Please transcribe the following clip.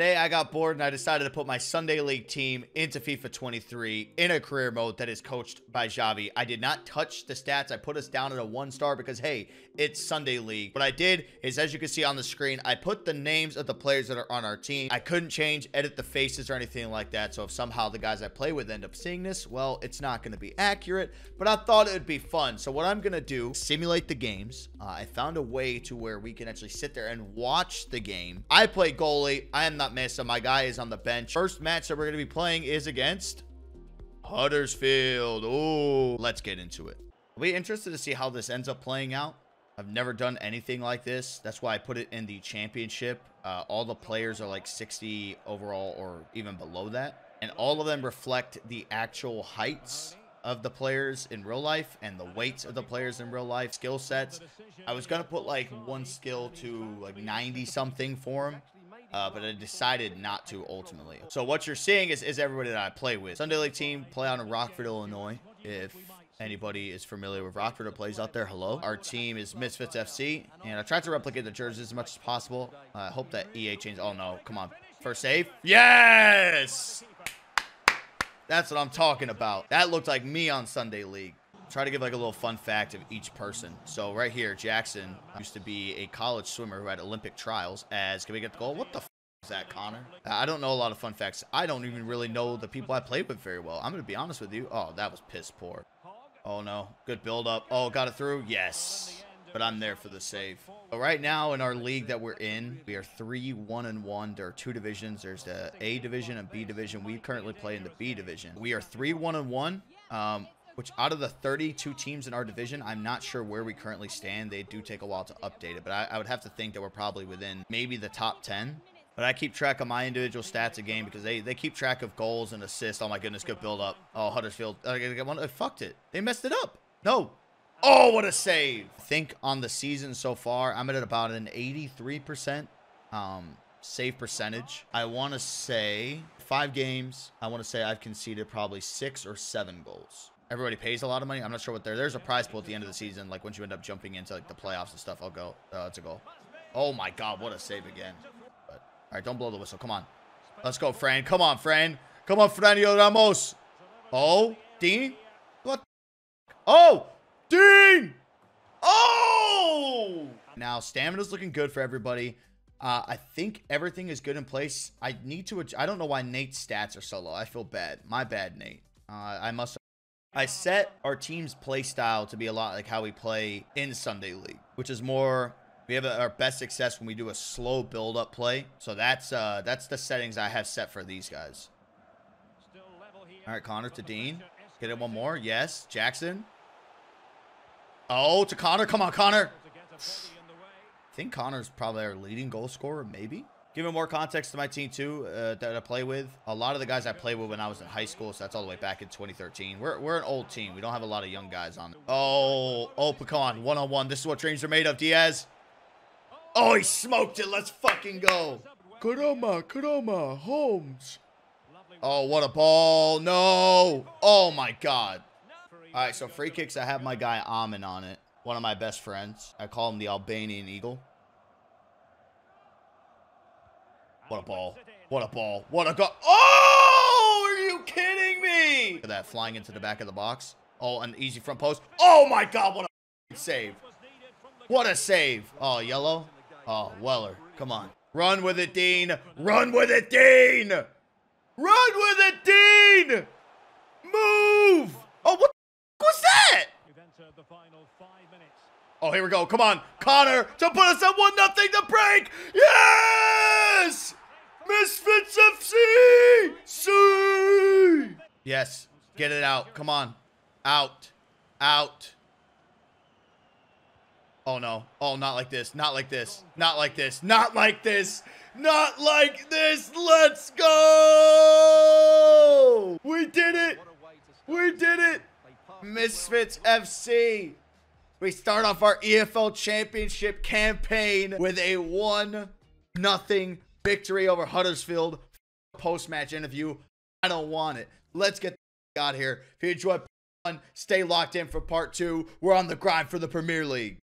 Today I got bored and I decided to put my Sunday League team into FIFA 23 in a career mode that is coached by Xavi. I did not touch the stats. I put us down at a one star because, hey, it's Sunday League. What I did is, as you can see on the screen, I put the names of the players that are on our team. I couldn't change, edit the faces or anything like that. So if somehow the guys I play with end up seeing this, well, it's not going to be accurate, but I thought it would be fun. So what I'm going to do, simulate the games. Uh, I found a way to where we can actually sit there and watch the game. I play goalie. I am not Mesa. My guy is on the bench. First match that we're going to be playing is against Huddersfield. Oh, let's get into it. I'll be interested to see how this ends up playing out. I've never done anything like this. That's why I put it in the championship. Uh, all the players are like 60 overall or even below that. And all of them reflect the actual heights of the players in real life and the weights of the players in real life, skill sets. I was going to put like one skill to like 90 something for him uh, but I decided not to ultimately. So what you're seeing is, is everybody that I play with. Sunday League team play out in Rockford, Illinois. If anybody is familiar with Rockford or plays out there, hello. Our team is Misfits FC, and I tried to replicate the jerseys as much as possible. I uh, hope that EA changes. Oh, no. Come on. First save. Yes! That's what I'm talking about. That looked like me on Sunday League try to give like a little fun fact of each person. So right here, Jackson used to be a college swimmer who had Olympic trials as, can we get the goal? What the is that, Connor? I don't know a lot of fun facts. I don't even really know the people I played with very well. I'm going to be honest with you. Oh, that was piss poor. Oh, no. Good build up. Oh, got it through? Yes. But I'm there for the save. But right now in our league that we're in, we are 3 1 and 1. There are two divisions. There's the A division and B division. We currently play in the B division. We are 3 1 and 1. Um, which out of the 32 teams in our division, I'm not sure where we currently stand. They do take a while to update it, but I, I would have to think that we're probably within maybe the top 10. But I keep track of my individual stats a game because they, they keep track of goals and assists. Oh, my goodness, good build up. Oh, Huddersfield. I, I, I fucked it. They messed it up. No. Oh, what a save. I think on the season so far, I'm at about an 83% um, save percentage. I want to say five games. I want to say I've conceded probably six or seven goals everybody pays a lot of money. I'm not sure what there. There's a prize pool at the end of the season. Like once you end up jumping into like the playoffs and stuff, I'll go. Uh, it's a goal. Oh my God, what a save again. But, all right, don't blow the whistle. Come on. Let's go, Fran. Come on, Fran. Come on, Franio Ramos. Oh, Dean. What? Oh, Dean. Oh. Now, stamina's looking good for everybody. Uh, I think everything is good in place. I need to. I don't know why Nate's stats are so low. I feel bad. My bad, Nate. Uh, I must I set our team's play style to be a lot like how we play in Sunday League, which is more we have our best success when we do a slow build up play. So that's uh that's the settings I have set for these guys. All right, Connor to Dean. Get it one more. Yes, Jackson. Oh, to Connor. Come on, Connor. I think Connor's probably our leading goal scorer, maybe. Giving more context to my team too uh, that I play with. A lot of the guys I played with when I was in high school, so that's all the way back in 2013. We're, we're an old team. We don't have a lot of young guys on. Oh, oh, Pecan, one-on-one. This is what dreams are made of, Diaz. Oh, he smoked it. Let's fucking go. Kuroma, Kuroma, Holmes. Oh, what a ball. No. Oh, my God. All right, so free kicks, I have my guy Amin on it. One of my best friends. I call him the Albanian Eagle. What a ball. What a ball. What a go. Oh, are you kidding me? Look at that flying into the back of the box. Oh, an easy front post. Oh my God, what a save. What a save. Oh, yellow. Oh, Weller. Come on. Run with it, Dean. Run with it, Dean. Run with it, Dean. Move. Oh, that? Oh, here we go. Come on. Connor to put us at 1 nothing to break. Yes! Misfits FC! Yes. Get it out. Come on. Out. Out. Oh, no. Oh, not like this. Not like this. Not like this. Not like this. Not like this. Let's go! We did it. We did it. Misfits FC. We start off our EFL Championship campaign with a 1 nothing victory over Huddersfield. Post-match interview. I don't want it. Let's get out here. If you enjoyed stay locked in for part two. We're on the grind for the Premier League.